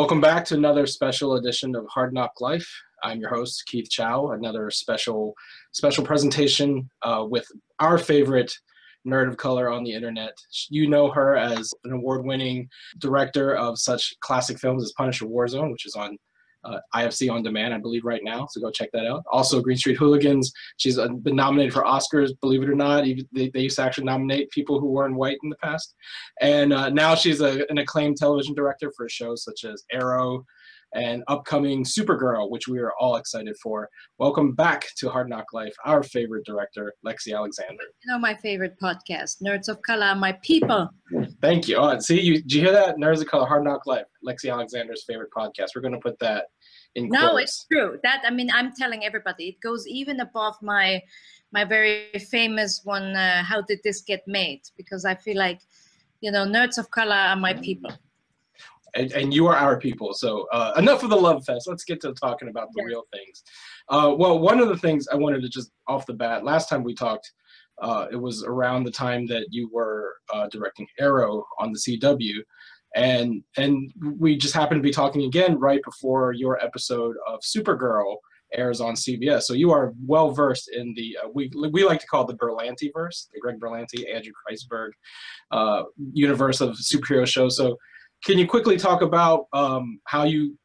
Welcome back to another special edition of Hard NOC Life. I'm your host Keith Chow. Another special special presentation uh, with our favorite nerd of color on the internet. You know her as an award-winning director of such classic films as Punisher Warzone, which is on uh, IFC on demand, I believe, right now. So go check that out. Also, Green Street Hooligans. She's uh, been nominated for Oscars, believe it or not. They, they used to actually nominate people who weren't white in the past. And uh, now she's a, an acclaimed television director for shows such as Arrow, and upcoming Supergirl, which we are all excited for. Welcome back to Hard NOC Life, our favorite director, Lexi Alexander. You know my favorite podcast, Nerds of Color, my people. Thank you. Oh, see, you, did you hear that? Nerds of Color, Hard NOC Life, Lexi Alexander's favorite podcast. We're going to put that in No, quotes. it's true. That I mean, I'm telling everybody. It goes even above my my very famous one. Uh, How did this get made? Because I feel like, you know, Nerds of Color are my people and, and you are our people. So uh, enough of the love fest. Let's get to talking about the Yeah. real things. Uh, well, one of the things I wanted to just off the bat, last time we talked, uh, it was around the time that you were uh, directing Arrow on the CW, and and we just happened to be talking again right before your episode of Supergirl airs on CBS. So you are well versed in the uh, we we like to call it the Berlanti verse, the Greg Berlanti, Andrew Kreisberg uh, universe of superhero shows. So can you quickly talk about um, how you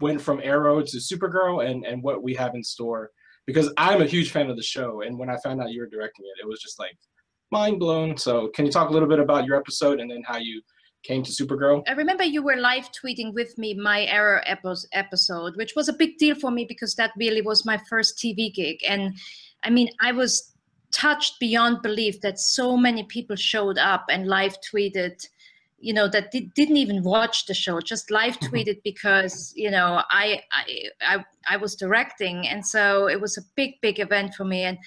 went from Arrow to Supergirl and, and what we have in store? Because I'm a huge fan of the show, and when I found out you were directing it, it was just like mind blown. So, can you talk a little bit about your episode and then how you came to Supergirl? I remember you were live tweeting with me my Arrow episode, which was a big deal for me because that really was my first TV gig. And I mean, I was touched beyond belief that so many people showed up and live tweeted, you know, that di- didn't even watch the show, just live tweeted because, you know, I, I, I, I was directing. And so it was a big, big event for me. And,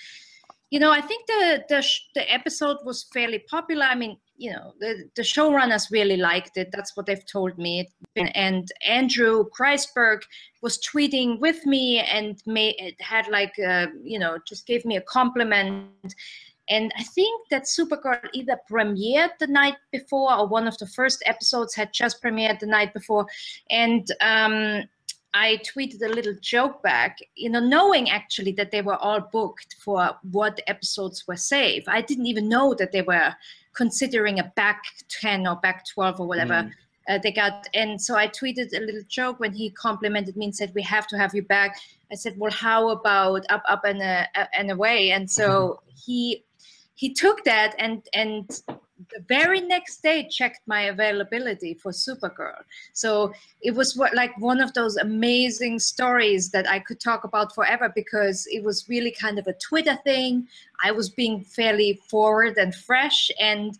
you know, I think the the sh- the episode was fairly popular. I mean, you know, the the showrunners really liked it. That's what they've told me. And, and Andrew Kreisberg was tweeting with me and made it had like uh, you know just gave me a compliment. And I think that Supergirl either premiered the night before or one of the first episodes had just premiered the night before. And um, I tweeted a little joke back, you know, knowing actually that they were all booked for what episodes were saved. I didn't even know that they were considering a back 10 or back 12 or whatever. Mm. Uh, they got, and so I tweeted a little joke when he complimented me and said, "We have to have you back." I said, "Well, how about up, up and uh, and away?" And so he he took that and and the very next day checked my availability for Supergirl. So it was what, like one of those amazing stories that I could talk about forever because it was really kind of a Twitter thing. I was being fairly forward and fresh, and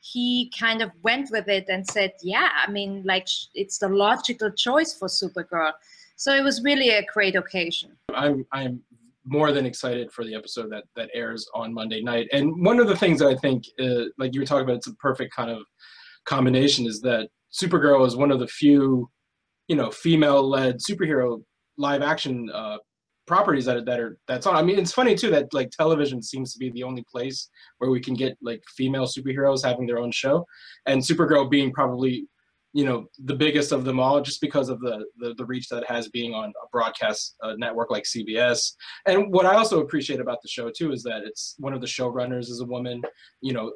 he kind of went with it and said, "Yeah, I mean, like it's the logical choice for Supergirl." So it was really a great occasion. I'm I'm more than excited for the episode that that airs on Monday night. And one of the things that I think, uh, like you were talking about, it's a perfect kind of combination is that Supergirl is one of the few, you know, female-led superhero live action uh, properties that are, that are that's on. I mean, it's funny too that like television seems to be the only place where we can get like female superheroes having their own show, and Supergirl being probably you know the biggest of them all just because of the the, the reach that it has being on a broadcast uh, network like cbs and what i also appreciate about the show too is that it's one of the showrunners is a woman you know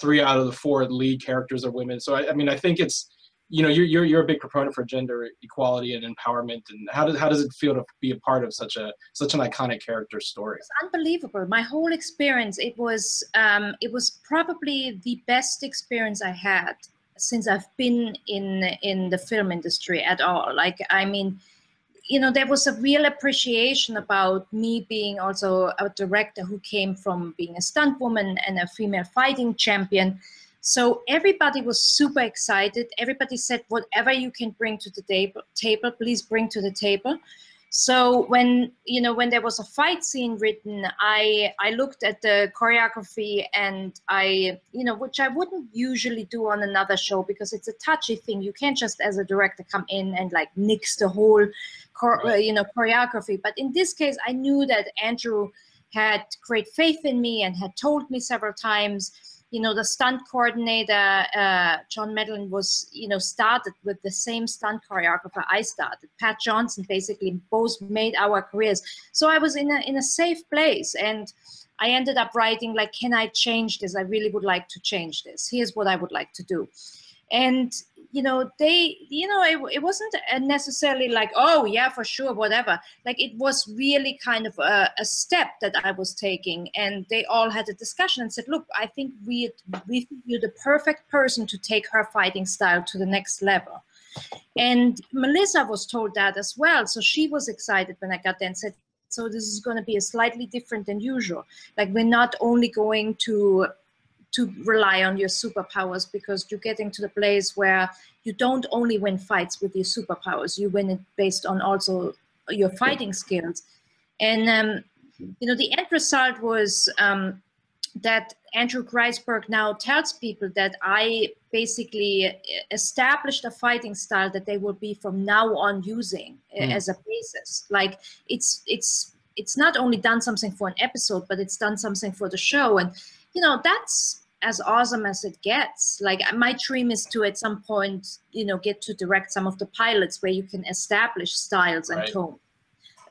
three out of the four lead characters are women. So i, I mean i think it's you know you're, you're you're a big proponent for gender equality and empowerment. And how does how does it feel to be a part of such a such an iconic character story? It's unbelievable. My whole experience, it was um, it was probably the best experience I had since I've been in in the film industry at all. Like I mean, you know, there was a real appreciation about me being also a director who came from being a stunt woman and a female fighting champion. So everybody was super excited. Everybody said, whatever you can bring to the table, table, please bring to the table. So when you know when there was a fight scene written, I I looked at the choreography and I you know which I wouldn't usually do on another show because it's a touchy thing. You can't just as a director come in and like nix the whole you know choreography. But in this case, I knew that Andrew had great faith in me and had told me several times you know the stunt coordinator uh, John Medlin was you know started with the same stunt choreographer I started. Pat Johnson basically both made our careers. So I was in a in a safe place and. I ended up writing like, can I change this? I really would like to change this. Here's what I would like to do. And you know they you know it, it wasn't necessarily like oh yeah for sure whatever. Like it was really kind of a, a, step that i was taking and they all had a discussion and said look i think we we think you're the perfect person to take her fighting style to the next level. And melissa was told that as well so she was excited when i got there and said so this is going to be a slightly different than usual. Like we're not only going to to rely on your superpowers because you're getting to the place where you don't only win fights with your superpowers you win it based on also your fighting skills. And um, you know the end result was um, that andrew kreisberg now tells people that i basically established a fighting style that they will be from now on using mm. as a basis. Like it's it's it's not only done something for an episode but it's done something for the show. And you know that's as awesome as it gets. Like my dream is to at some point you know get to direct some of the pilots where you can establish styles and right. tone.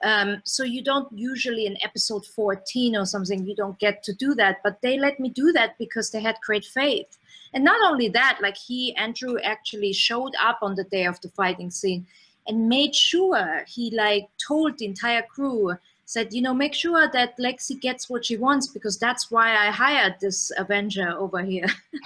Um, so you don't usually in episode 14 or something you don't get to do that but they let me do that because they had great faith. And not only that like he andrew actually showed up on the day of the fighting scene and made sure he like told the entire crew said, you know, make sure that Lexi gets what she wants because that's why I hired this Avenger over here.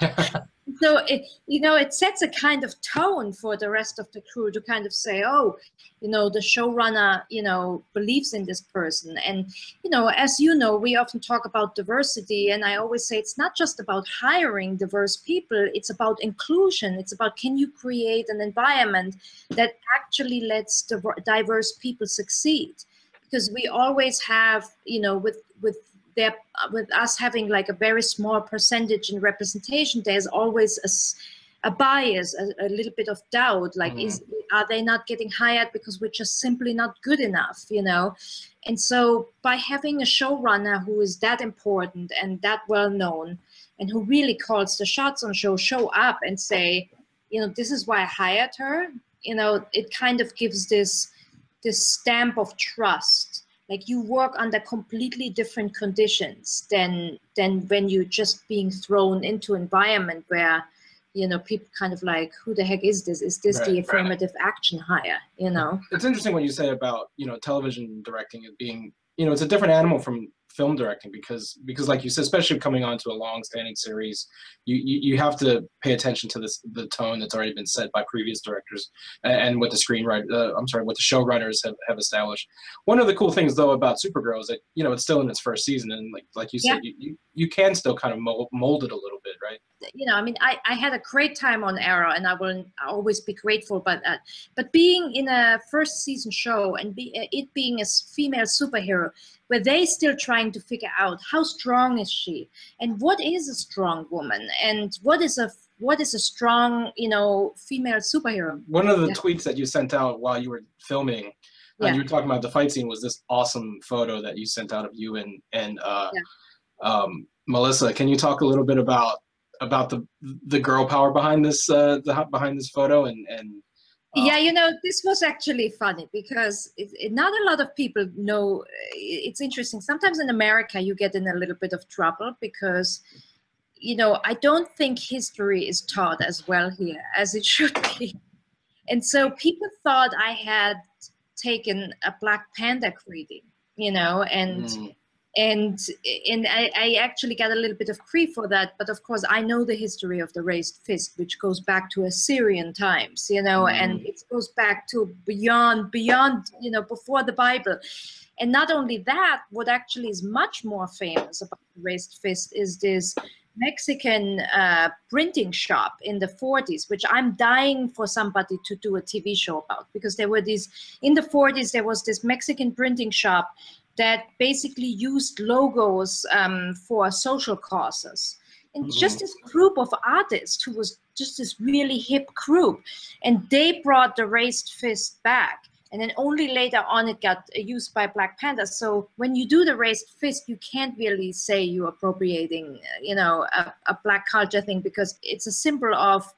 so it, you know, it sets a kind of tone for the rest of the crew to kind of say, oh, you know, the showrunner, you know, believes in this person. And, you know, as you know, we often talk about diversity and I always say it's not just about hiring diverse people, it's about inclusion. It's about can you create an environment that actually lets diverse people succeed? Because we always have you know with with their with us having like a very small percentage in representation there's always a, a bias a, a, little bit of doubt like mm. is are they not getting hired because we're just simply not good enough you know and so by having a showrunner who is that important and that well known and who really calls the shots on show show up and say you know this is why i hired her you know it kind of gives this this stamp of trust. Like you work under completely different conditions than than when you're just being thrown into an environment where you know people kind of like who the heck is this? Is this right, the affirmative right. action hire? You know? It's interesting what you say about you know television directing it being you know it's a different animal from film directing because because like you said especially coming onto a long standing series you, you, you have to pay attention to this the tone that's already been set by previous directors and, and what the screenwriter uh, i'm sorry what the showrunners have, have established. One of the cool things though about supergirl is that you know it's still in its first season and like like you said you, you, you can still kind of mold, mold it a little you know, I mean, I, I had a great time on Arrow, and I will always be grateful about that. But being in a first season show and be, it being a female superhero, where they still trying to figure out how strong is she, and what is a strong woman, and what is a what is a strong, you know, female superhero. One of the yeah. tweets that you sent out while you were filming, yeah. and you were talking about the fight scene, was this awesome photo that you sent out of you and and uh, yeah. um, Melissa. Can you talk a little bit about about the the girl power behind this uh, the behind this photo and and um, yeah you know this was actually funny because it, it, not a lot of people know it's interesting. Sometimes in america you get in a little bit of trouble because you know i don't think history is taught as well here as it should be. And so people thought i had taken a black panther reading you know and mm and and I, I, actually got a little bit of grief for that but of course i know the history of the raised fist which goes back to assyrian times you know mm. and it goes back to beyond beyond you know before the bible and not only that what actually is much more famous about the raised fist is this mexican uh, printing shop in the 40s which i'm dying for somebody to do a tv show about because there were these in the 40s there was this mexican printing shop that basically used logos um, for social causes. And mm-hmm. just this group of artists who was just this really hip group. And they brought the raised fist back. and then only later on it got used by Black Panther. So when you do the raised fist, you can't really say you're appropriating, you know, a, a black culture thing because it's a symbol of,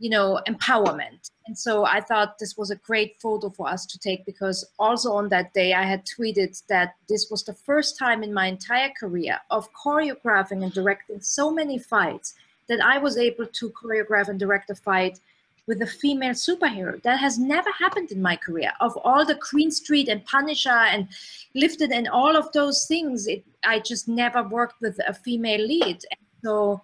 you know, empowerment. And so I thought this was a great photo for us to take because also on that day I had tweeted that this was the first time in my entire career of choreographing and directing so many fights that I was able to choreograph and direct a fight with a female superhero. That has never happened in my career. Of all the Green Street and Punisher and Lifted and all of those things, it, I just never worked with a female lead. And so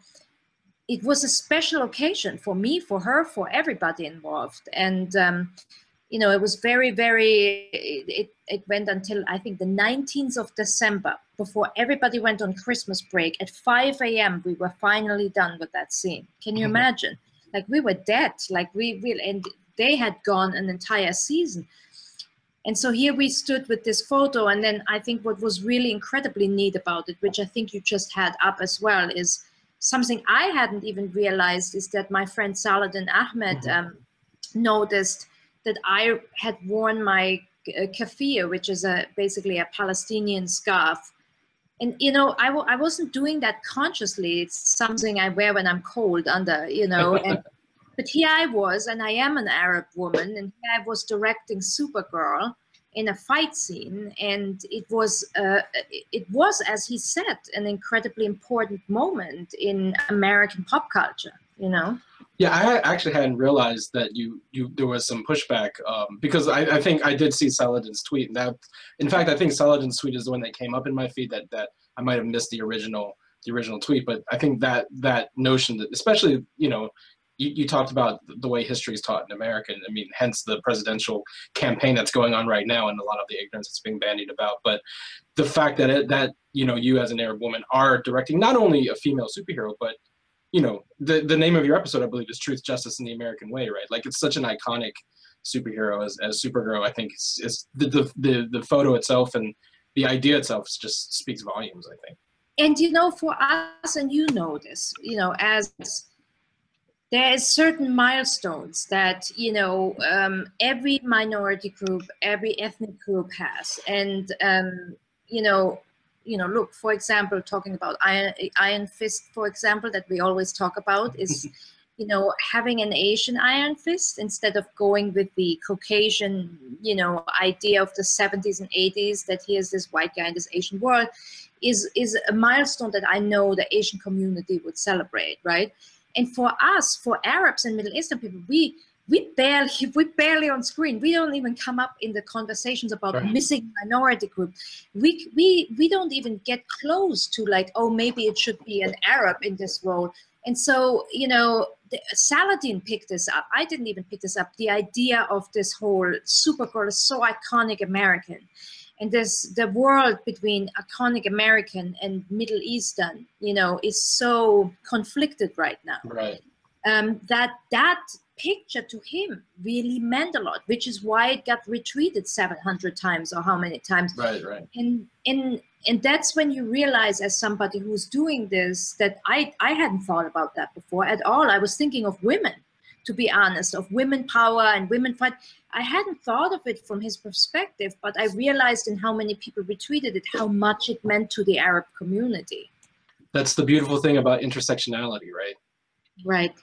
it was a special occasion for me, for her, for everybody involved. And, um, you know, it was very, very, it, it went until I think the 19th of December before everybody went on Christmas break. At 5 a.m., we were finally done with that scene. Can you mm-hmm. imagine? like we were dead like we will and they had gone an entire season and so here we stood with this photo and then i think what was really incredibly neat about it which i think you just had up as well is something i hadn't even realized is that my friend saladin ahmed mm-hmm. um, noticed that i had worn my uh, keffiyeh which is a basically a palestinian scarf. And you know I w- I wasn't doing that consciously. It's something i wear when i'm cold under you know and but here i was and i am an arab woman and here i was directing supergirl in a fight scene and it was uh, it was as he said an incredibly important moment in american pop culture you know? Yeah, I actually hadn't realized that you you there was some pushback um, because I, I think I did see Saladin's tweet and that in fact I think Saladin's tweet is the one that came up in my feed that that I might have missed the original the original tweet but I think that that notion that especially you know you, you talked about the way history is taught in America and I mean hence the presidential campaign that's going on right now and a lot of the ignorance that's being bandied about but the fact that it, that you know you as an Arab woman are directing not only a female superhero but you know, the the name of your episode, I believe, is "Truth, Justice, and the American Way," right? Like it's such an iconic superhero as, as Supergirl. I think is, is the, the the the photo itself and the idea itself just speaks volumes. I think. And you know, for us, and you know this, you know, as there is certain milestones that you know um, every minority group, every ethnic group has, and um, you know you know, look, for example, talking about Iron, Iron Fist, for example, that we always talk about is, you know, having an Asian Iron Fist instead of going with the Caucasian, you know, idea of the 70s and 80s that here's this white guy in this Asian world is, is a milestone that I know the Asian community would celebrate, right? And for us, for Arabs and Middle Eastern people, we we barely we barely on screen. We don't even come up in the conversations about right. missing minority group. We we we don't even get close to like oh maybe it should be an arab in this role. And so you know the, saladin picked this up. I didn't even pick this up. The idea of this whole supergirl is so iconic american and this the world between iconic american and middle eastern you know is so conflicted right now right um, that that picture to him really meant a lot, which is why it got retweeted 700 times or how many times. Right, right. And and and that's when you realize, as somebody who's doing this, that I I hadn't thought about that before at all. I was thinking of women, to be honest, of women power and women fight. I hadn't thought of it from his perspective, but I realized in how many people retweeted it, how much it meant to the Arab community. That's the beautiful thing about intersectionality, right? Right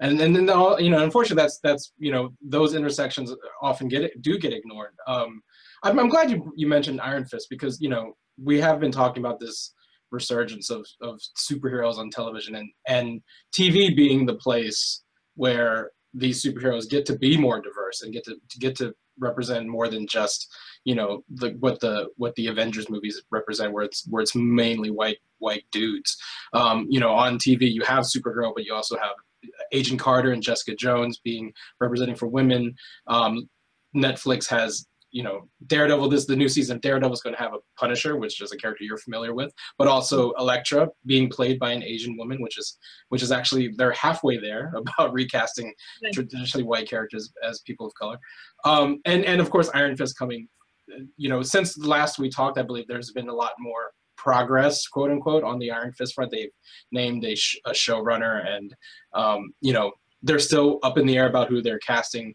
and and then the, you know unfortunately that's that's you know those intersections often get do get ignored um I'm, I'm glad you you mentioned iron fist because you know we have been talking about this resurgence of of superheroes on television and and tv being the place where these superheroes get to be more diverse and get to, to get to represent more than just you know the what the what the avengers movies represent where it's where it's mainly white white dudes um you know on tv you have supergirl but you also have Agent Carter and Jessica Jones being representing for women. Um, Netflix has you know Daredevil. This the new season. Daredevil is going to have a Punisher, which is a character you're familiar with, but also Elektra being played by an Asian woman, which is which is actually they're halfway there about recasting right. traditionally white characters as people of color, um, and and of course Iron Fist coming. You know, since last we talked, I believe there's been a lot more progress, quote unquote, on the Iron Fist front. They've named a, sh- a showrunner, and um, you know they're still up in the air about who they're casting.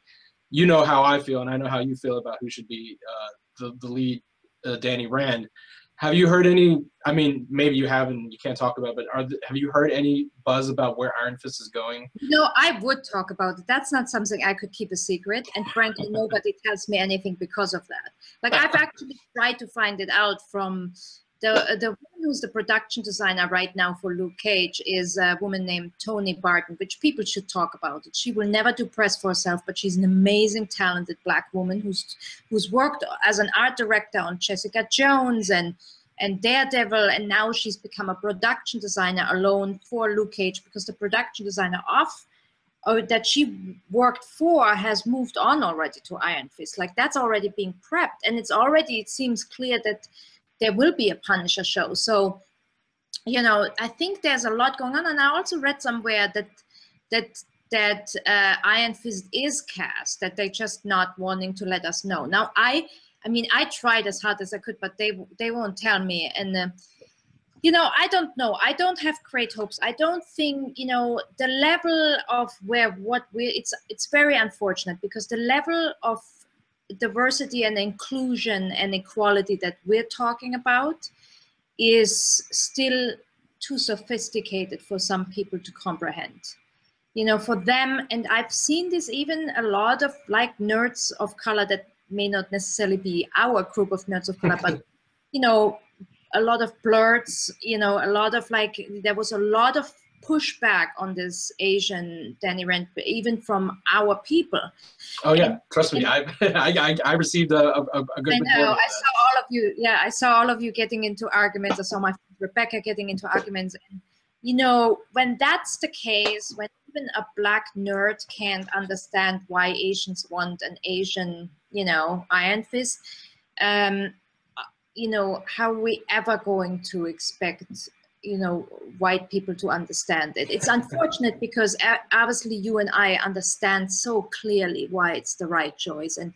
You know how I feel, and I know how you feel about who should be uh, the the lead, uh, Danny Rand. Have you heard any? I mean, maybe you haven't. You can't talk about, but are the, have you heard any buzz about where Iron Fist is going? No, I would talk about it. That's not something I could keep a secret. And frankly, nobody tells me anything because of that. Like I've actually tried to find it out from the the who's the production designer right now for Luke Cage is a woman named Tony Barton, which people should talk about. She will never do press for herself, but she's an amazing, talented black woman who's who's worked as an art director on Jessica Jones and and Daredevil, and now she's become a production designer alone for Luke Cage because the production designer of or that she worked for has moved on already to Iron Fist. Like that's already being prepped, and it's already it seems clear that there will be a Punisher show. So, you know, I think there's a lot going on. And I also read somewhere that that that uh, Iron Fist is cast, that they're just not wanting to let us know. Now, I, I mean, I tried as hard as I could, but they they won't tell me. And uh, you know, I don't know. I don't have great hopes. I don't think you know the level of where what we. It's it's very unfortunate because the level of diversity and inclusion and equality that we're talking about is still too sophisticated for some people to comprehend. You know for them and i've seen this even a lot of like nerds of color that may not necessarily be our group of nerds of color but you know a lot of blurs you know a lot of like there was a lot of pushback on this Asian Danny Rand, even from our people. Oh yeah, and, trust me, I, I I received a, a, a good. I know. I saw all of you. Yeah, I saw all of you getting into arguments. I saw my Rebecca getting into arguments. And, you know, when that's the case, when even a black nerd can't understand why Asians want an Asian, you know, Iron Fist. Um, you know, how are we ever going to expect you know white people to understand it. It's unfortunate because obviously you and i understand so clearly why it's the right choice. And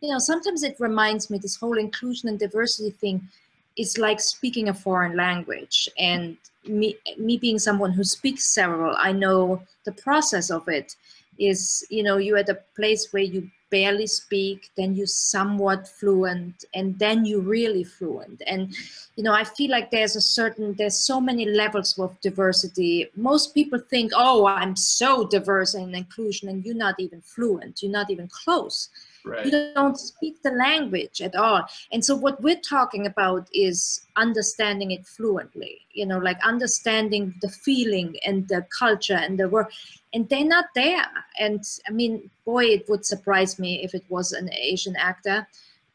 you know sometimes it reminds me this whole inclusion and diversity thing is like speaking a foreign language. And me me being someone who speaks several i know the process of it is you know you're at a place where you barely speak then you somewhat fluent and then you really fluent. And you know i feel like there's a certain there's so many levels of diversity. Most people think oh i'm so diverse and inclusion and you're not even fluent you're not even close Right. You don't speak the language at all. And so what we're talking about is understanding it fluently, you know, like understanding the feeling and the culture and the work. And they're not there. And I mean, boy, it would surprise me if it was an Asian actor.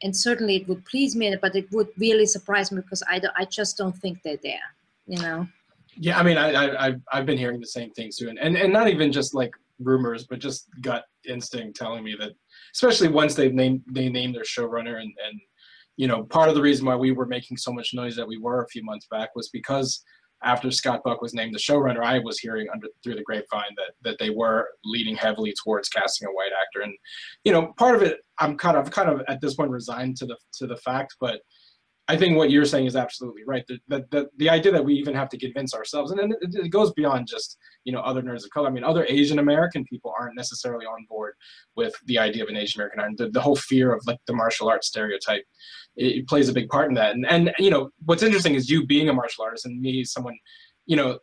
And certainly it would please me, but it would really surprise me because I, I just don't think they're there, you know? Yeah, I mean, I, I, I've been hearing the same things too. And, and, and not even just like rumors, but just gut instinct telling me that especially once they've named they named their showrunner. And and you know part of the reason why we were making so much noise that we were a few months back was because after Scott Buck was named the showrunner, I was hearing under through the grapevine that that they were leaning heavily towards casting a white actor, and you know, part of it, I'm kind of kind of at this point resigned to the to the fact, but I think what you're saying is absolutely right. The, the, the, the, idea that we even have to convince ourselves, and it, it goes beyond just, you know, other nerds of color. I mean, other Asian American people aren't necessarily on board with the idea of an Asian American art. The, the whole fear of like the martial arts stereotype, it, it plays a big part in that. And, and, you know, what's interesting is you being a martial artist and me, someone, you know,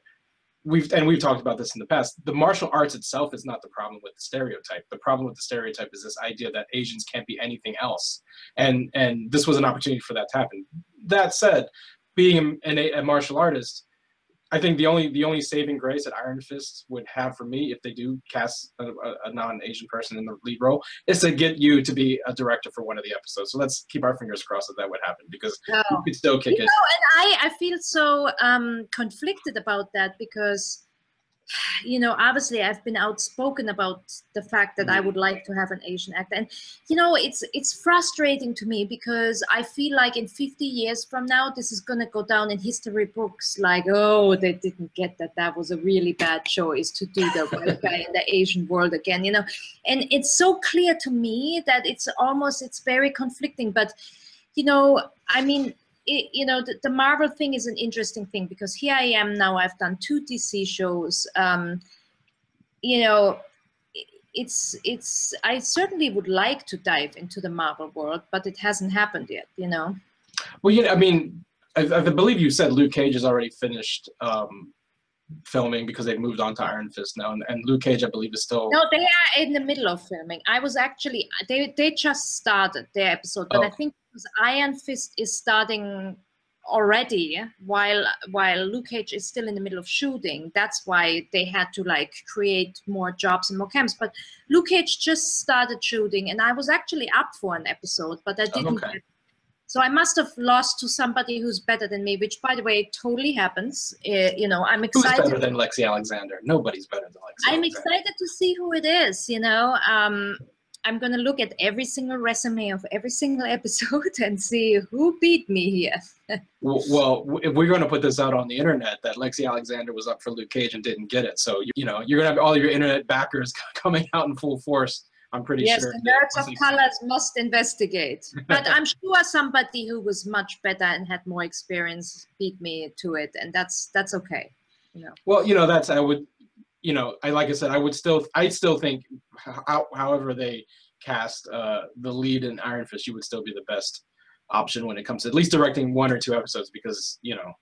we've and we've talked about this in the past the martial arts itself is not the problem with the stereotype. The problem with the stereotype is this idea that asians can't be anything else. And and this was an opportunity for that to happen. That said being an, a, a martial artist I think the only the only saving grace that Iron Fist would have for me if they do cast a, a, non-Asian person in the lead role is to get you to be a director for one of the episodes. So let's keep our fingers crossed that that would happen because you could still kick you it. Know, and I I feel so um, conflicted about that because you know, obviously I've been outspoken about the fact that I would like to have an Asian actor. And, you know, it's it's frustrating to me because I feel like in 50 years from now, this is going to go down in history books like, oh, they didn't get that. That was a really bad choice to do the white guy in the Asian world again, you know. And it's so clear to me that it's almost, it's very conflicting. But, you know, I mean, it, you know, the, the, Marvel thing is an interesting thing because here I am now. I've done two DC shows. Um, you know, it's it's I certainly would like to dive into the Marvel world, but it hasn't happened yet. You know. Well, yeah, I mean, I, I believe you said Luke Cage has already finished um, filming because they've moved on to Iron Fist now, and, and Luke Cage, I believe, is still. No, they are in the middle of filming. I was actually they they just started their episode, but Oh. I think because Iron Fist is starting already while while Luke Cage is still in the middle of shooting. That's why they had to like create more jobs and more camps. But Luke Cage just started shooting, and I was actually up for an episode, but I didn't. Oh, okay. so I must have lost to somebody who's better than me, which, by the way, totally happens. Uh, you know, I'm excited. Who's better than Lexi Alexander? Nobody's better than Lexi. I'm Alexander. excited to see who it is. You know, um, I'm gonna look at every single resume of every single episode and see who beat me here. Well, if we're going to put this out on the internet that Lexi Alexander was up for Luke Cage and didn't get it, so you, know you're going to have all your internet backers coming out in full force. I'm pretty yes, sure. the nerds of colors must investigate. But I'm sure somebody who was much better and had more experience beat me to it, and that's that's okay. You know. Well, you know that's I would, you know, I like I said, I would still, I still think, how, however they cast uh, the lead in Iron Fist, you would still be the best option when it comes to at least directing one or two episodes because you know,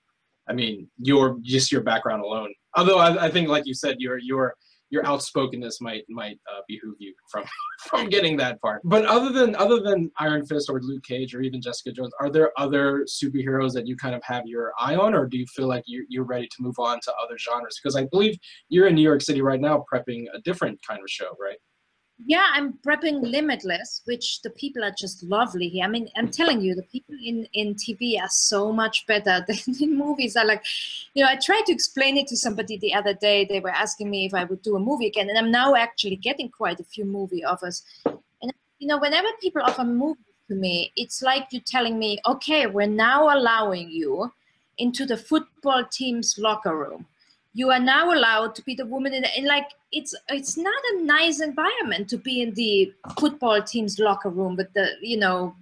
I mean, your just your background alone. Although I, I think, like you said, your your your outspokenness might might uh, behoove you from from getting that part. But other than other than Iron Fist or Luke Cage or even Jessica Jones, are there other superheroes that you kind of have your eye on, or do you feel like you're you're ready to move on to other genres? Because I believe you're in New York City right now prepping a different kind of show, right? Yeah, I'm prepping Limitless, which the people are just lovely here. I mean, I'm telling you, the people in, in TV are so much better than in movies. I like, you know, I tried to explain it to somebody the other day. They were asking me if I would do a movie again, and I'm now actually getting quite a few movie offers. And you know, whenever people offer movies to me, it's like you're telling me, okay, we're now allowing you into the football team's locker room you are now allowed to be the woman in, in like it's it's not a nice environment to be in the football team's locker room with the you know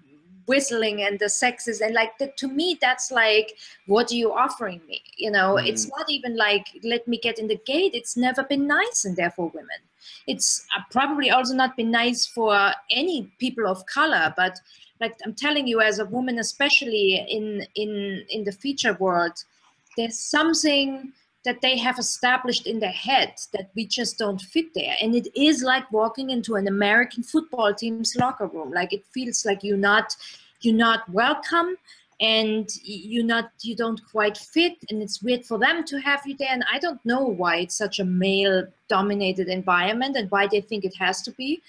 whistling and the sexes. And like that to me that's like what are you offering me? You know it's not even like let me get in the gate. It's never been nice in there for women. It's uh, probably also not been nice for any people of color but like i'm telling you as a woman especially in in in the feature world there's something that they have established in their head that we just don't fit there. And it is like walking into an american football team's locker room. Like it feels like you're not you're not welcome and you're not you don't quite fit and it's weird for them to have you there and i don't know why it's such a male dominated environment and why they think it has to be.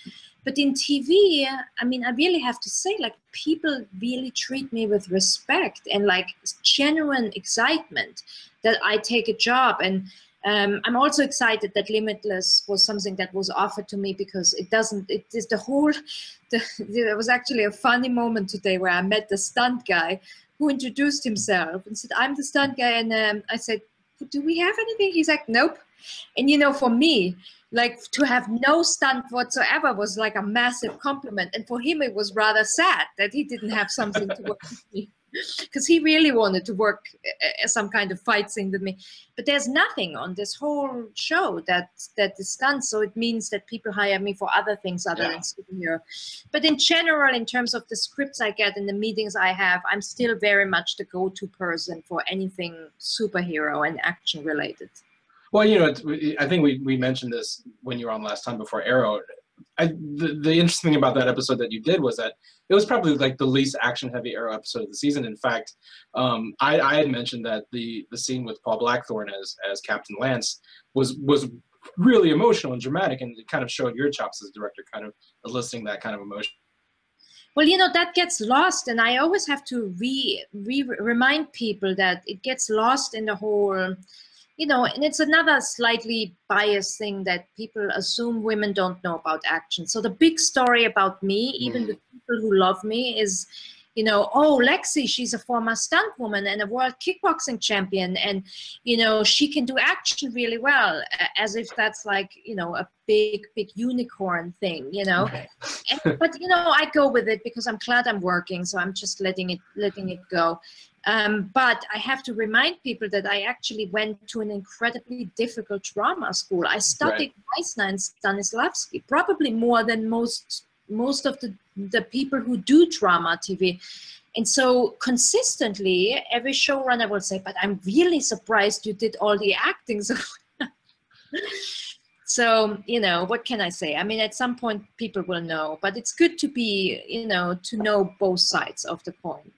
But in tv i mean i really have to say like people really treat me with respect and like genuine excitement that i take a job and um, i'm also excited that limitless was something that was offered to me because it doesn't it is the whole the, there was actually a funny moment today where i met the stunt guy who introduced himself and said i'm the stunt guy and um, i said do we have anything? He's like nope. And you know for me like to have no stunt whatsoever was like a massive compliment. And for him it was rather sad that he didn't have something to work with me because he really wanted to work uh, some kind of fight scene with me. But there's nothing on this whole show that that is done so it means that people hire me for other things other Yeah. than superhero but in general in terms of the scripts i get and the meetings i have i'm still very much the go-to person for anything superhero and action related Well, you know, we- I think we, we mentioned this when you were on last time before Arrow. I, the, the interesting thing about that episode that you did was that it was probably like the least action heavy Arrow episode of the season. In fact, um, I, I had mentioned that the, the scene with Paul Blackthorne as, as Captain Lance was was really emotional and dramatic, and it kind of showed your chops as a director, kind of eliciting that kind of emotion. Well, you know that gets lost, and I always have to re, re remind people that it gets lost in the whole, you know, and it's another slightly biased thing that people assume women don't know about action. So the big story about me, even Mhm. the people who love me, is you know, oh, Lexi, she's a former stunt woman and a world kickboxing champion, and you know, she can do action really well, as if that's like you know a big, big unicorn thing, you know. and, but you know, I go with it because I'm glad I'm working, so I'm just letting it letting it go. Um, but I have to remind people that I actually went to an incredibly difficult drama school. I studied right. And Stanislavski, probably more than most most of the, the people who do drama TV. And so consistently, every showrunner will say, but I'm really surprised you did all the acting. So, so, you know, what can I say? I mean, at some point people will know, but it's good to be, you know, to know both sides of the coin.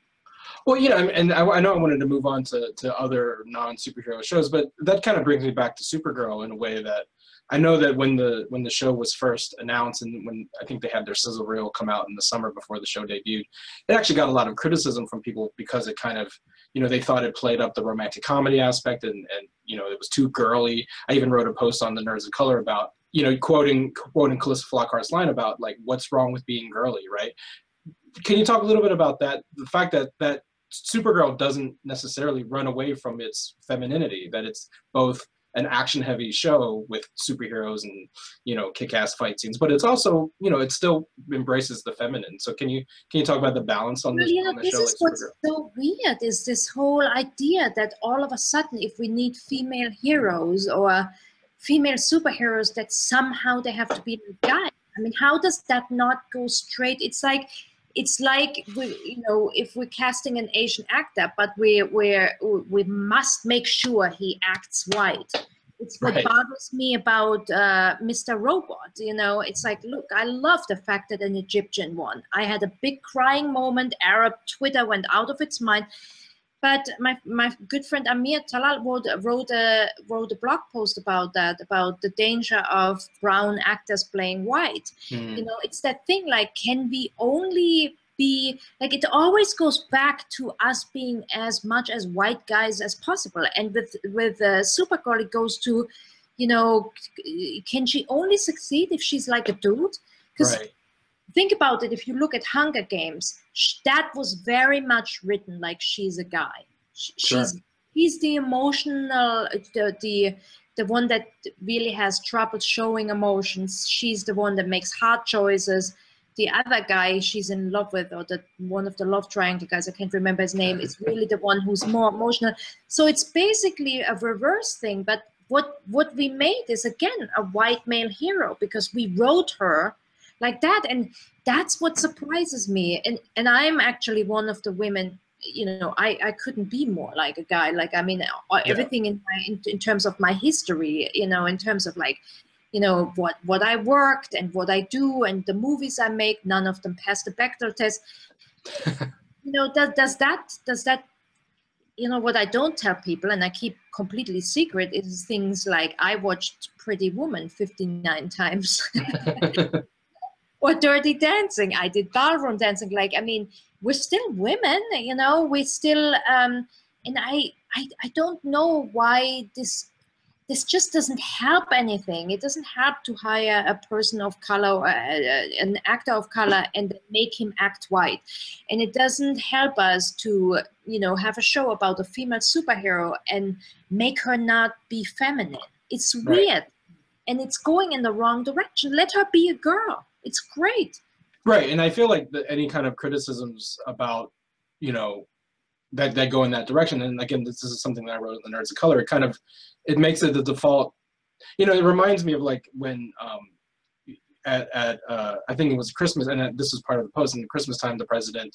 Well, yeah, and I, I know I wanted to move on to, to other non-superhero shows, but that kind of brings me back to Supergirl in a way that I know that when the when the show was first announced and when I think they had their sizzle reel come out in the summer before the show debuted, it actually got a lot of criticism from people because it kind of you know they thought it played up the romantic comedy aspect and and you know it was too girly. I even wrote a post on the Nerds of Color about you know quoting quoting Calista Flockhart's line about like what's wrong with being girly, right? Can you talk a little bit about that? The fact that that Supergirl doesn't necessarily run away from its femininity, that it's both an action heavy show with superheroes and you know kick-ass fight scenes but it's also you know it still embraces the feminine. So can you can you talk about the balance on this, well, you know, on this show is like what's so weird is this whole idea that all of a sudden if we need female heroes or female superheroes that somehow they have to be a guy. I mean how does that not go straight? It's like it's like we, you know, if we're casting an Asian actor, but we we we must make sure he acts white. It's what right. bothers me about uh, Mr. Robot. You know, it's like, look, I love the fact that an Egyptian won. I had a big crying moment. Arab Twitter went out of its mind. But my, my good friend Amir Talal wrote, wrote, a, wrote a blog post about that, about the danger of brown actors playing white. Mm. You know, it's that thing like, can we only be like it always goes back to us being as much as white guys as possible and with with uh, supergirl it goes to you know can she only succeed if she's like a dude because right. Think about it if you look at hunger games that was very much written like she's a guy. Sure. She's he's the emotional uh, the, the the one that really has trouble showing emotions. She's the one that makes hard choices. The other guy she's in love with, or the one of the love triangle guys, I can't remember his name, is really the one who's more emotional. So it's basically a reverse thing. But what what we made is again a white male hero because we wrote her like that and that's what surprises me and and i'm actually one of the women you know i i couldn't be more like a guy like i mean uh, everything in my in, in terms of my history you know in terms of like you know what what i worked and what i do and the movies i make none of them pass the bechdel test. You know does, does that does that you know what i don't tell people and i keep completely secret is things like i watched pretty woman 59 times or dirty dancing. I did ballroom dancing. Like, I mean, we're still women, you know, we still, um, and I, I, I don't know why this, this just doesn't help anything. It doesn't help to hire a person of color, or uh, an actor of color, and make him act white. And it doesn't help us to, you know, have a show about a female superhero and make her not be feminine. It's weird. And it's going in the wrong direction. Let her be a girl it's great. Right, and I feel like the, any kind of criticisms about, you know, that that go in that direction, and again, this is something that I wrote in the Nerds of Color. It kind of it makes it the default. You know, it reminds me of like when um, at, at uh, I think it was Christmas, and this was part of the post. In Christmas time, the president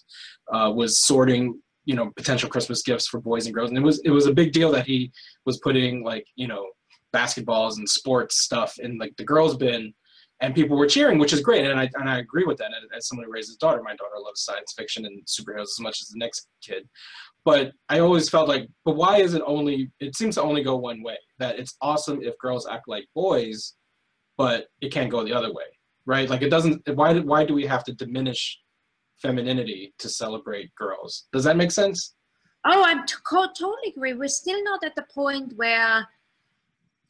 uh, was sorting, you know, potential Christmas gifts for boys and girls, and it was it was a big deal that he was putting like you know basketballs and sports stuff in like the girls bin and people were cheering, which is great, and I and I agree with that. And as someone who raises a daughter, my daughter loves science fiction and superheroes as much as the next kid. But I always felt like, but why is it only? It seems to only go one way. That it's awesome if girls act like boys, but it can't go the other way, right? Like it doesn't. Why why do we have to diminish femininity to celebrate girls? Does that make sense? Oh, I'm totally agree. We're still not at the point where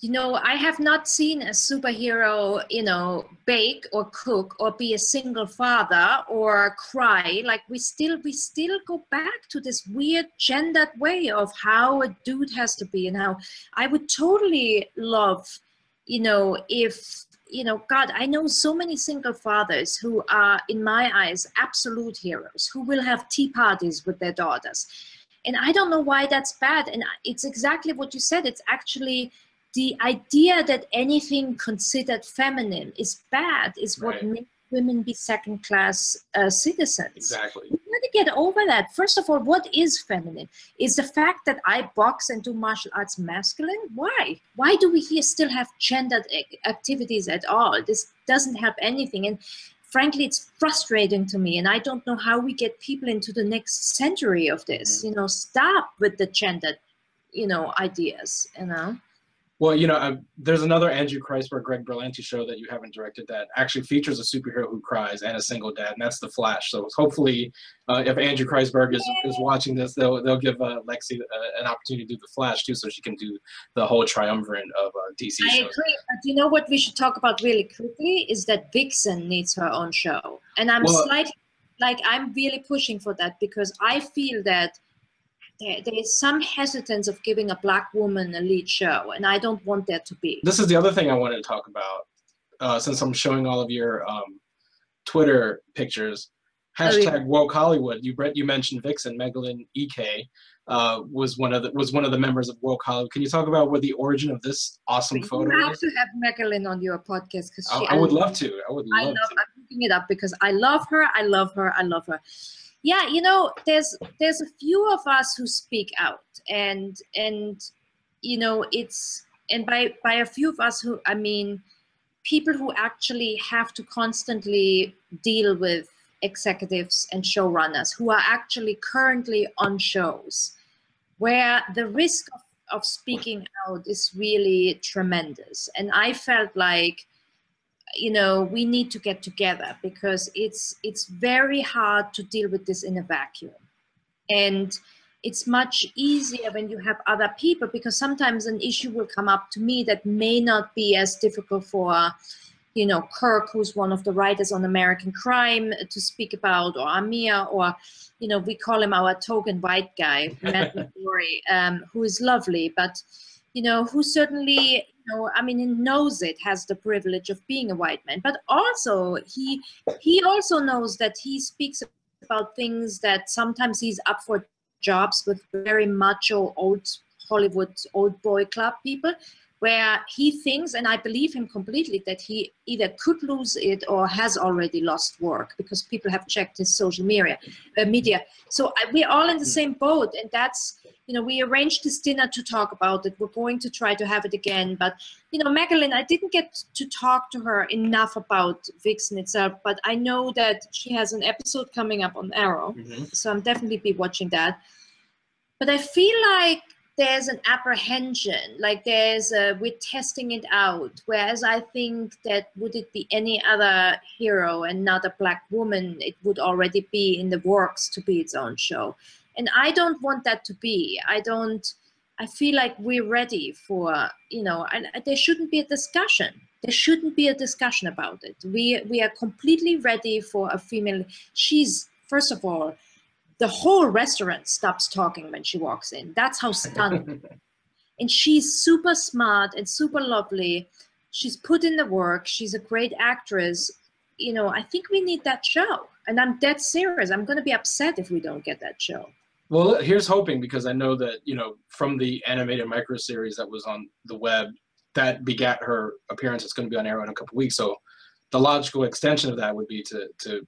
you know, I have not seen a superhero, you know, bake or cook or be a single father or cry. Like we still, we still go back to this weird gendered way of how a dude has to be and how I would totally love, you know, if you know, God, I know so many single fathers who are, in my eyes, absolute heroes, who will have tea parties with their daughters. And I don't know why that's bad. And it's exactly what you said. It's actually the idea that anything considered feminine is bad is what Right. makes women be second class uh, citizens. Exactly. We got to get over that. First of all, what is feminine? Is the fact that I box and do martial arts masculine? Why? Why do we here still have gendered activities at all? This doesn't help anything. And frankly, it's frustrating to me. And I don't know how we get people into the next century of this. You know, stop with the gendered, you know, ideas. You know. Well, you know, i there's another Andrew Kreisberg, Greg Berlanti show that you haven't directed that actually features a superhero who cries and a single dad, and that's The Flash. So hopefully, uh, if Andrew Kreisberg is, is watching this, they'll they'll give uh, Lexi uh, an opportunity to do The Flash too, so she can do the whole triumvirate of uh, DC I shows. agree. But you know what we should talk about really quickly is that Vixen needs her own show. And I'm Well- slightly like I'm really pushing for that because I feel that there, is some hesitance of giving a black woman a lead show, and I don't want there to be. This is the other thing I wanted to talk about, uh, since I'm showing all of your um, Twitter pictures. Oh, yeah. Hashtag woke Hollywood. You you mentioned Vixen Megalyn Ek uh, was one of the was one of the members of woke Hollywood. Can you talk about what the origin of this awesome You photo have is? to have Megalyn on your podcast because I. I would love to. I would I love love. to. I'm looking it up because I love her. I love her. I love her. Yeah, you know, there's there's a few of us who speak out, and and you know, it's and by by a few of us who I mean, people who actually have to constantly deal with executives and showrunners who are actually currently on shows where the risk of, of speaking out is really tremendous. And i felt like you know we need to get together because it's it's very hard to deal with this in a vacuum. And it's much easier when you have other people because sometimes an issue will come up to me that may not be as difficult for you know kirk who's one of the writers on american crime to speak about or amir or you know we call him our token white guy matt um, who is lovely. But you know who certainly know i mean he knows it has the privilege of being a white man but also he he also knows that he speaks about things that sometimes he's up for jobs with very macho old hollywood old boy club people where he thinks and i believe him completely that he either could lose it or has already lost work because people have checked his social media uh, media. So I, we're all in the same boat and that's you know, we arranged this dinner to talk about it. We're going to try to have it again. But, you know, Megalyn, I didn't get to talk to her enough about Vixen itself, but I know that she has an episode coming up on Arrow. Mhm. So I'm definitely be watching that. But I feel like there's an apprehension, like there's a, we're testing it out. Whereas I think that would it be any other hero and not a black woman, it would already be in the works to be its own show and i don't want that to be. I don't i feel like we're ready for you know and there shouldn't be a discussion. There shouldn't be a discussion about it. We we are completely ready for a female. She's first of all the whole restaurant stops talking when she walks in. That's how stunning. And she's super smart and super lovely. She's put in the work. She's a great actress. You know i think we need that show. And i'm dead serious. I'm going to be upset if we don't get that show Well, here's hoping because I know that you know from the animated micro series that was on the web that begat her appearance. It's going to be on Arrow in a couple weeks. So the logical extension of that would be to to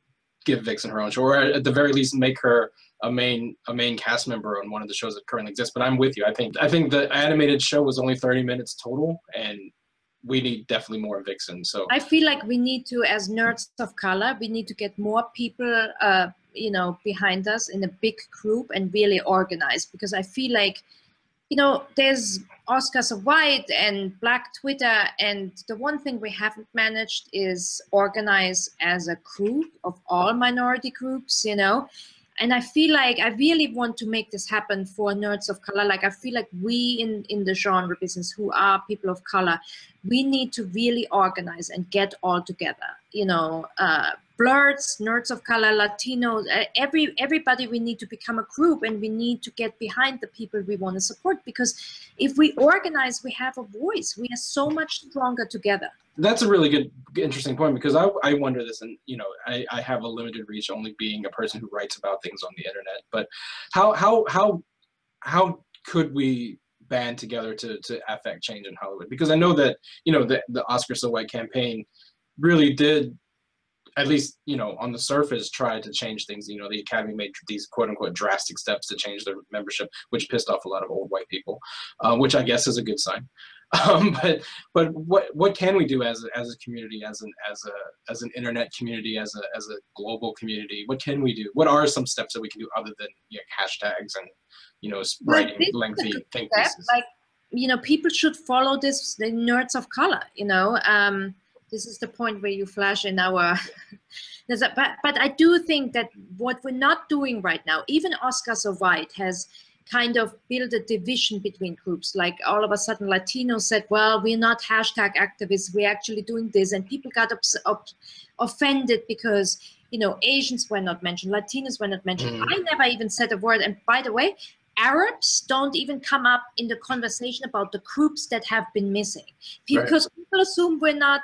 give Vixen her own show, or at the very least make her a main a main cast member on one of the shows that currently exist. But I'm with you. I think I think the animated show was only 30 minutes total, and we need definitely more Vixen. So I feel like we need to, as nerds of color, we need to get more people, uh, you know, behind us in a big group and really organized Because I feel like, you know, there's Oscars So White and Black Twitter, and the one thing we haven't managed is organize as a group of all minority groups. You know, and i feel like i really want to make this happen for nerds of color like i feel like we in in the genre business who are people of color we need to really organize and get all together you know uh, blerds nerds of color latinos uh, every everybody we need to become a group and we need to get behind the people we want to support because if we organize we have a voice. We are so much stronger together. That's a really good interesting point because I, I wonder this and you know I, I have a limited reach only being a person who writes about things on the internet but how how how how could we band together to to affect change in Hollywood? Because I know that you know the the Oscar So White campaign really did at least you know on the surface tried to change things. You know the academy made these quote unquote drastic steps to change their membership which pissed off a lot of old white people uh, which i guess is a good sign. Um, but but what what can we do as a, as a community as an as a as an internet community as a as a global community? What can we do? What are some steps that we can do other than you know, hashtags and you know writing like lengthy think pieces? like you know people should follow this the nerds of color you know um this is the point where you flash in our a, but, but i do think that what we're not doing right now even oscar so white has kind of build a division between groups like all of a sudden latinos said well we're not hashtag activists we're actually doing this and people got ups, up, offended because you know asians were not mentioned latinos were not mentioned mm. i never even said a word and by the way Arabs don't even come up in the conversation about the groups that have been missing because right. people assume we're not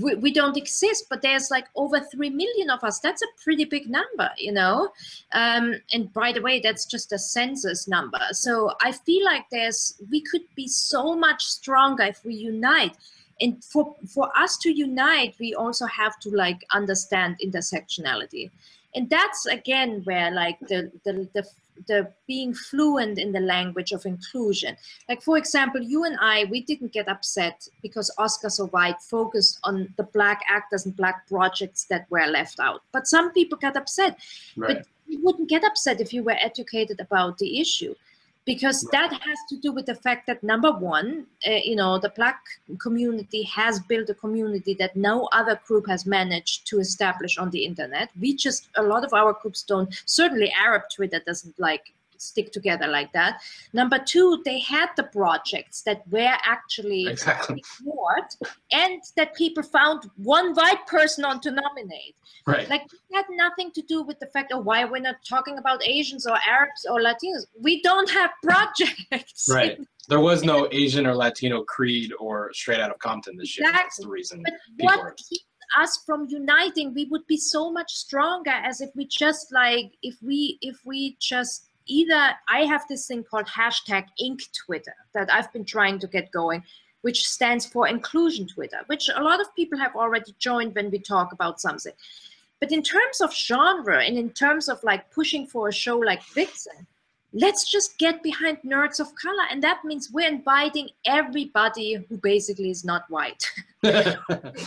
we, we don't exist but there's like over 3 million of us. That's a pretty big number you know? Um, and by the way that's just a census number. So i feel like there's we could be so much stronger if we unite. And for for us to unite we also have to like understand intersectionality. And that's again where like the the, the the being fluent in the language of inclusion. Like for example, you and I, we didn't get upset because Oscar So White focused on the black actors and black projects that were left out. But some people got upset. Right. But you wouldn't get upset if you were educated about the issue because that has to do with the fact that number one uh, you know the black community has built a community that no other group has managed to establish on the internet. We just a lot of our groups don't certainly arab twitter doesn't like stick together like that. Number two, they had the projects that were actually exactly. ignored and that people found one white person on to nominate. Right. Like it had nothing to do with the fact of why we're not talking about Asians or Arabs or Latinos. We don't have projects. Right. There was no Asian or Latino creed or straight out of Compton this year. That's the reason. But what are... keeps us from uniting? We would be so much stronger as if we just like if we if we just either I have this thing called hashtag Ink Twitter that I've been trying to get going, which stands for inclusion Twitter, which a lot of people have already joined when we talk about something. But in terms of genre and in terms of like pushing for a show like Vixen, let's just get behind nerds of color. And that means we're inviting everybody who basically is not white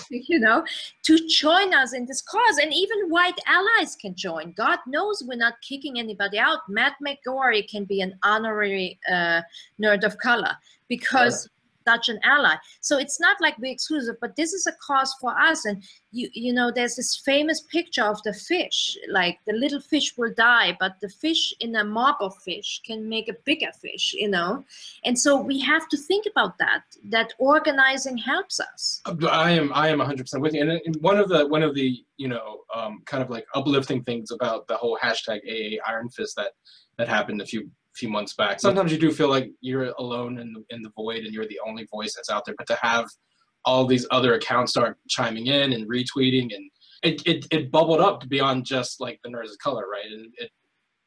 you know to join us in this cause. And even white allies can join. God knows we're not kicking anybody out. Matt mcgorry can be an honorary uh, nerd of color because such an ally. So it's not like we're exclusive, but this is a cause for us. And you you know, there's this famous picture of the fish, like the little fish will die, but the fish in a mob of fish can make a bigger fish, you know. And so we have to think about that. That organizing helps us. I am I am 100% with you. And one of the one of the you know um, kind of like uplifting things about the whole hashtag AA Iron Fist that that happened a few few months back. Sometimes you do feel like you're alone in the, in the void and you're the only voice that's out there. But to have all these other accounts start chiming in and retweeting and it, it, it bubbled up to beyond just like the nerds of color, right? And it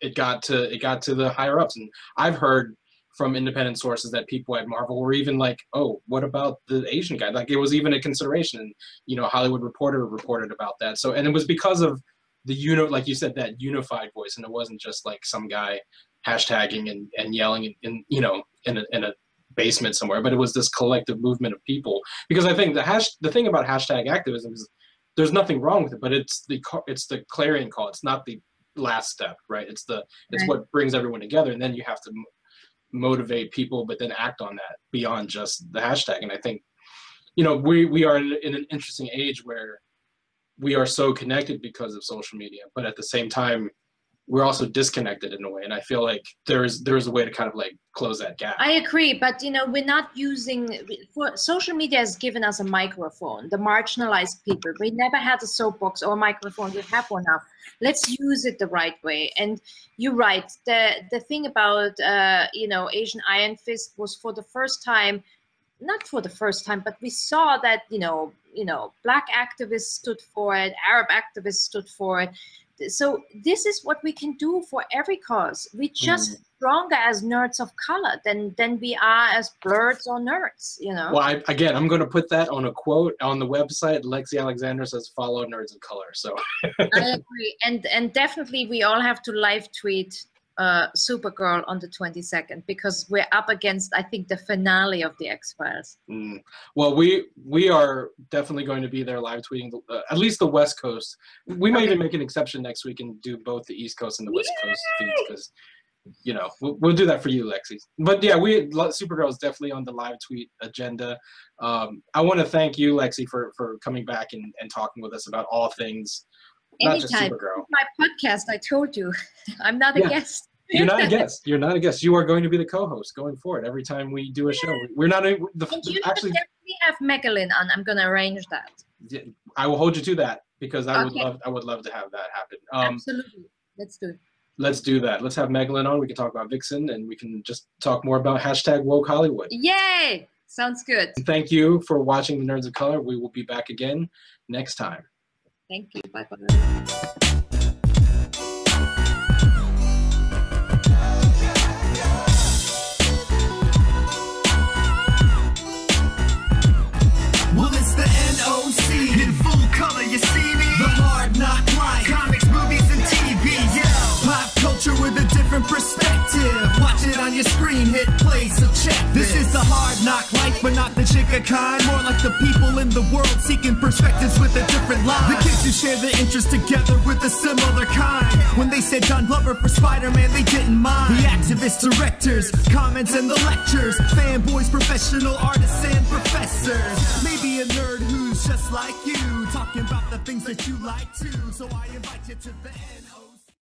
it got to it got to the higher ups. And I've heard from independent sources that people at Marvel were even like, oh, what about the Asian guy? Like it was even a consideration. And you know, Hollywood Reporter reported about that. So and it was because of the you know, like you said, that unified voice, and it wasn't just like some guy hashtagging and, and yelling in, in you know in a, in a basement somewhere but it was this collective movement of people. Because i think the hash the thing about hashtag activism is there's nothing wrong with it but it's the it's the clarion call. It's not the last step right? It's the it's right. what brings everyone together and then you have to motivate people but then act on that beyond just the hashtag. And i think you know we we are in, in an interesting age where we are so connected because of social media but at the same time we're also disconnected in a way and i feel like there is there is a way to kind of like close that gap I agree, but you know, we're not using for social media has given us a microphone, the marginalized people. We never had a soapbox or a microphone. We have one now. Let's use it the right way. And you're right. The the thing about uh, you know Asian Iron Fist was for the first time, not for the first time, but we saw that you know you know black activists stood for it, Arab activists stood for it. So this is what we can do for every cause. We're mm-hmm. just stronger as nerds of color than than we are as blerds or nerds. You know. well I, again i'm going to put that on a quote on the website lexi alexander says follow nerds of color so I agree, and and definitely we all have to live tweet uh, Supergirl on the 22nd because we're up against I think the finale of the X Files. Mm. Well, we we are definitely going to be there live tweeting the, uh, at least the West Coast. We might even make an exception next week and do both the East Coast and the West Coast feeds because you know we'll, we'll do that for you, Lexi. But yeah, we Supergirl is definitely on the live tweet agenda. Um, I want to thank you, Lexi, for for coming back and, and talking with us about all things. Not just Anytime. Supergirl. My podcast, I told you, I'm not a Yeah. guest. You're not a guest. You're not a guest. You are going to be the co-host going forward. Every time we do a show, we're not a, the, you actually. definitely have Megalyn on. I'm gonna arrange that. I will hold you to that because I would love I would love to have that happen. Um, Absolutely. Let's do it. let's do that. Let's have Megalyn on. We can talk about Vixen and we can just talk more about hashtag woke Hollywood. Yay! Sounds good. Thank you for watching the Nerds of Color. We will be back again next time. Thank you. Bye bye. On your screen, hit play, so check this. This is the hard knock life, but not the chicken kind. More like the people in the world seeking perspectives with a different line. The kids who share their interests together with a similar kind. When they said John Glover for Spider-Man, they didn't mind. The activists, directors, comments, and the lectures. Fanboys, professional artists, and professors. Maybe a nerd who's just like you, talking about the things that you like too. So I invite you to the NO.